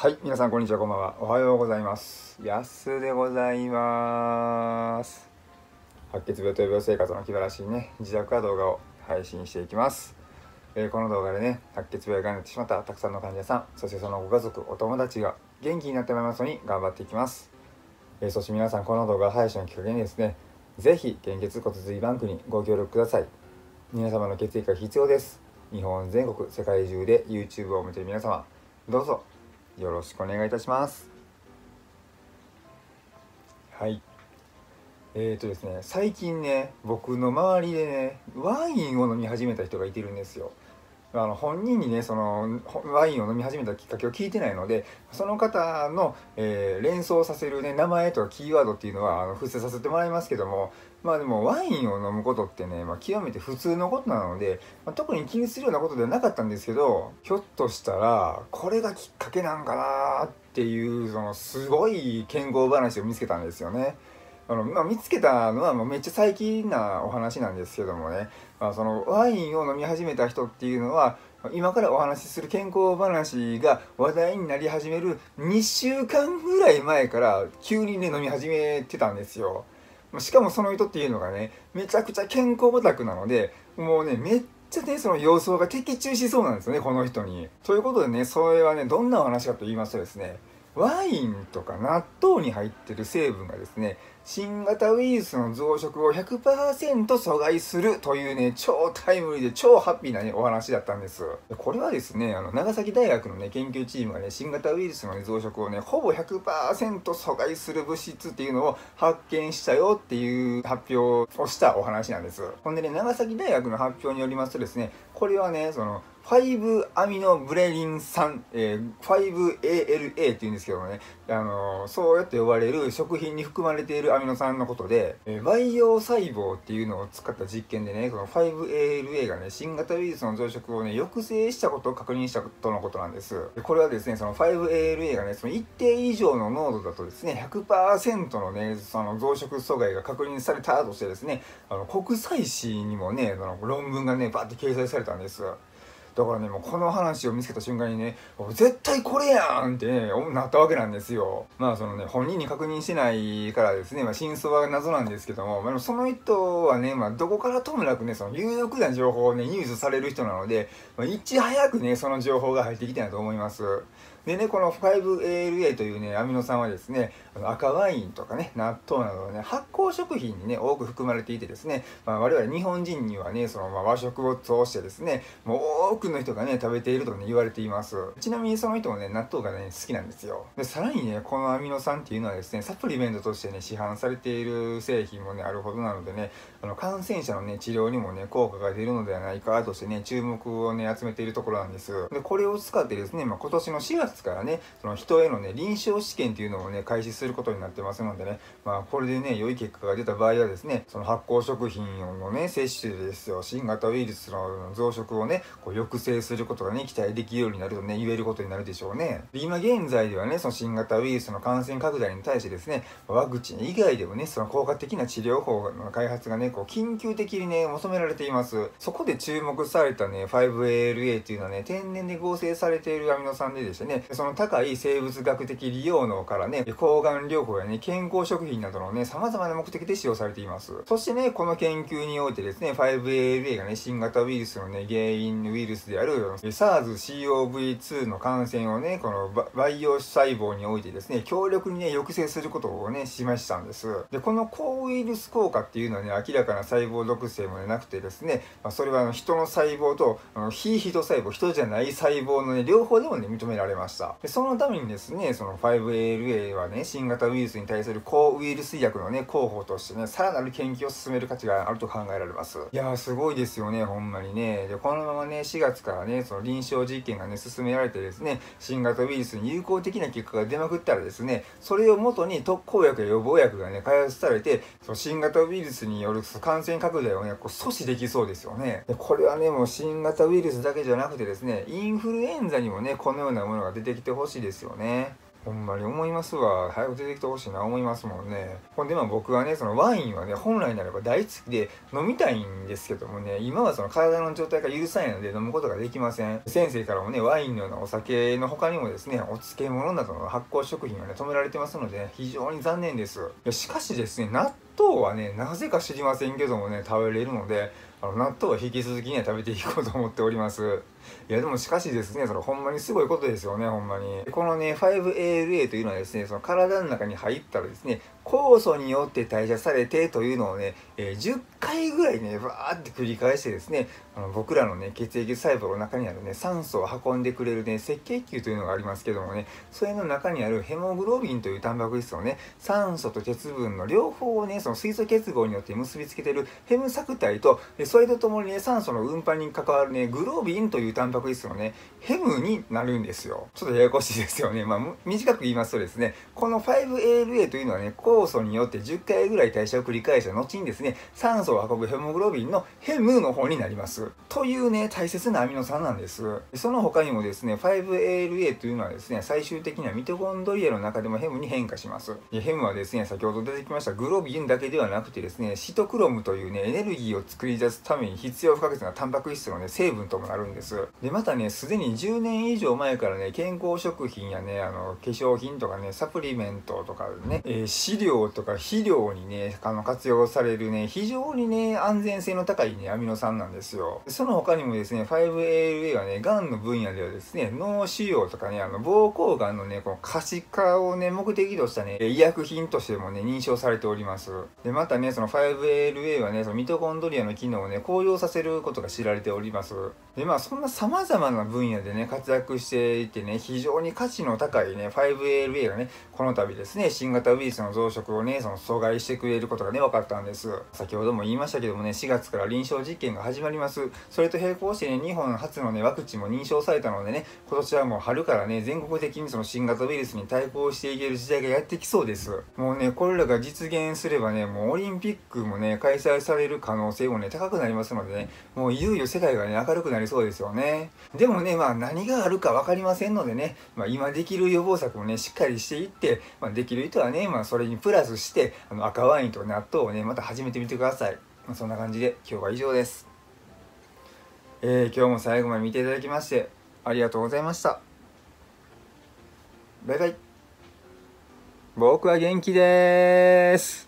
はい、皆さんこんにちは、こんばんは。おはようございます。やすでございます。白血病と病生活の気晴らしいね、自宅から動画を配信していきます。えー、この動画でね、白血病がなってしまったたくさんの患者さん、そしてそのご家族、お友達が元気になってもらいますように頑張っていきます。えー、そして皆さん、この動画配信のきっかけにですね、ぜひ、献血骨髄バンクにご協力ください。皆様の血液が必要です。日本全国、世界中で YouTube を見ている皆様、どうぞよろしくお願いいたします。はい。えーとですね最近ね僕の周りでねワインを飲み始めた人がいてるんですよ。あの本人にねそのワインを飲み始めたきっかけを聞いてないのでその方の、えー、連想させる、ね、名前とかキーワードっていうのはあの伏せさせてもらいますけどもまあでもワインを飲むことってね、まあ、極めて普通のことなので、まあ、特に気にするようなことではなかったんですけどひょっとしたらこれがきっかけなんかなっていうそのすごい健康話を見つけたんですよね。あのまあ、見つけたのはもうめっちゃ最近なお話なんですけどもね、まあ、そのワインを飲み始めた人っていうのは今からお話しする健康話が話題になり始める2週間ぐらい前から急にね飲み始めてたんですよ。しかもその人っていうのがねめちゃくちゃ健康オタクなのでもうねめっちゃねその様相が的中しそうなんですよねこの人に。ということでねそれはねどんなお話かと言いますとですねワインとか納豆に入ってる成分がですね新型ウイルスの増殖を100%阻害するというね超タイムリーで超ハッピーなねお話だったんです。これはですねあの長崎大学のね研究チームがね新型ウイルスの、ね、増殖をねほぼ100%阻害する物質っていうのを発見したよっていう発表をしたお話なんです。ほんでね長崎大学の発表によりますとですねこれはねその5アミノブレリン酸、えー、5ALA っていうんですけどもね、あのー、そうやって呼ばれる食品に含まれているアミノ酸のことで、えー、培養細胞っていうのを使った実験でね、この 5ALA がね、新型ウイルスの増殖をね、抑制したことを確認したとのことなんです。これはですね、その 5ALA がね、その一定以上の濃度だとですね、100%のね、その増殖阻害が確認されたとしてですね、あの国際誌にもね、の論文がね、バーって掲載されたんです。だからねもうこの話を見つけた瞬間にね絶対これやんってねなったわけなんですよ。まあそのね本人に確認してないからですね、まあ、真相は謎なんですけども、まあ、その人はね、まあ、どこからともなくねその有力な情報をね入手される人なので、まあ、いち早くねその情報が入ってきたんだと思います。でね、この 5ALA というね、アミノ酸はですね、赤ワインとかね、納豆などね、発酵食品にね、多く含まれていてですね、まあ、我々日本人にはね、そのま和食を通してですね、もう多くの人がね、食べているとね、言われています。ちなみにその人もね、納豆がね、好きなんですよ。で、さらにね、このアミノ酸っていうのはですね、サプリメントとしてね、市販されている製品もね、あるほどなのでね、あの感染者のね、治療にもね、効果が出るのではないかとしてね、注目をね、集めているところなんです。で、これを使ってですね、まあ、今年の4月からね、その人へのね、臨床試験っていうのをね、開始することになってますのでね、まあ、これでね、良い結果が出た場合はですね、その発酵食品のね、摂取ですよ、新型ウイルスの増殖をね、こう抑制することがね、期待できるようになるとね、言えることになるでしょうね。で今現在ではね、その新型ウイルスの感染拡大に対してですね、ワクチン以外でもね、その効果的な治療法の開発がね、こう緊急的にね、求められています。そこで注目されたね、5ALA っていうのはね、天然で合成されているアミノ酸ででしてその高い生物学的利用能からね、抗がん療法やね、健康食品などのね、様々な目的で使用されています。そしてね、この研究においてですね、5ALA がね、新型ウイルスのね、原因ウイルスである SARS-CoV-2 の感染をね、この培養細胞においてですね、強力にね、抑制することをね、示したんです。で、この抗ウイルス効果っていうのはね、明らかな細胞毒性も、なくてですね、まあ、それはあの人の細胞とあの非人細胞、人じゃない細胞のね、両方でもね、認められますした。でそのためにですね、その 5ALA はね、新型ウイルスに対する抗ウイルス薬のね、候補としてね、さらなる研究を進める価値があると考えられます。いやー、すごいですよね、ほんまにね。で、このままね、4月からね、その臨床実験がね、進められてですね、新型ウイルスに有効的な結果が出まくったらですね、それをもとに特効薬や予防薬がね、開発されて、その新型ウイルスによる感染拡大をね、こう阻止できそうですよね。で、これはね、もう新型ウイルスだけじゃなくてですね、インフルエンザにもね、このようなものが出てきてほしいですよね。ほんまに思いますわ。早く出てきてほしいな思いますもんね。ほんでまあ僕はねそのワインはね本来ならば大好きで飲みたいんですけどもね今はその体の状態が許さないので飲むことができません。先生からもねワインのようなお酒の他にもですねお漬物などの発酵食品はね止められてますので、非常に残念です。しかしですね納豆はねなぜか知りませんけどもね食べれるのであの納豆は引き続きね食べていこうと思っております。いやでもしかしですねそれほんまにすごいことですよねほんまに。このね 5ALA というのはですねその体の中に入ったらですね酵素によって代謝されてというのをね、えー、10回ぐらいねバーって繰り返してですねあの僕らのね血液細胞の中にあるね酸素を運んでくれるね赤血球というのがありますけどもねそれの中にあるヘモグロビンというタンパク質をね酸素と鉄分の両方をねその水素結合によって結びつけてるヘム索体とそれとともにね酸素の運搬に関わるねグロービンというタンパク質のねヘムになるんですよ。ちょっとややこしいですよね。まあ短く言いますとですねこの 5ALA というのはね酵素によって10回ぐらい代謝を繰り返した後にですね酸素を運ぶヘモグロビンのヘムの方になります。というね大切なアミノ酸なんです。その他にもですね 5ALA というのはですね最終的にはミトコンドリアの中でもヘムに変化します。ヘムはですね先ほど出てきましたグロビンだけではなくてですねシトクロムというねエネルギーを作り出すために必要不可欠なタンパク質のね成分ともなるんです。でまたねすでに10年以上前からね健康食品やねあの化粧品とかねサプリメントとかね、えー、飼料とか肥料にねあの活用されるね非常にね安全性の高いねアミノ酸なんですよ。その他にもですね 5ALA はねがんの分野ではですね脳腫瘍とかねあの膀胱がんのねこの可視化をね目的としたね医薬品としてもね認証されております。でまたねその 5ALA はねそのミトコンドリアの機能ね向上させることが知られております。でまあそんな様々な分野でね活躍していてね非常に価値の高いね 5LA がねこの度ですね新型ウイルスの増殖をねその阻害してくれることがね分かったんです。先ほども言いましたけどもね4月から臨床実験が始まります。それと並行してね日本初のねワクチンも認証されたのでね今年はもう春からね全国的にその新型ウイルスに対抗していける時代がやってきそうです。もうねこれらが実現すればねもうオリンピックもね開催される可能性もね高くなりますのでねもういよいよ世界がね明るくなりそうですよね。でもねまあ何があるか分かりませんのでね、まあ、今できる予防策もねしっかりしていって、まあ、できる人はね、まあ、それにプラスしてあの赤ワインと納豆をねまた始めてみてください、まあ、そんな感じで今日は以上です。えー、今日も最後まで見ていただきましてありがとうございました。バイバイ。僕は元気です。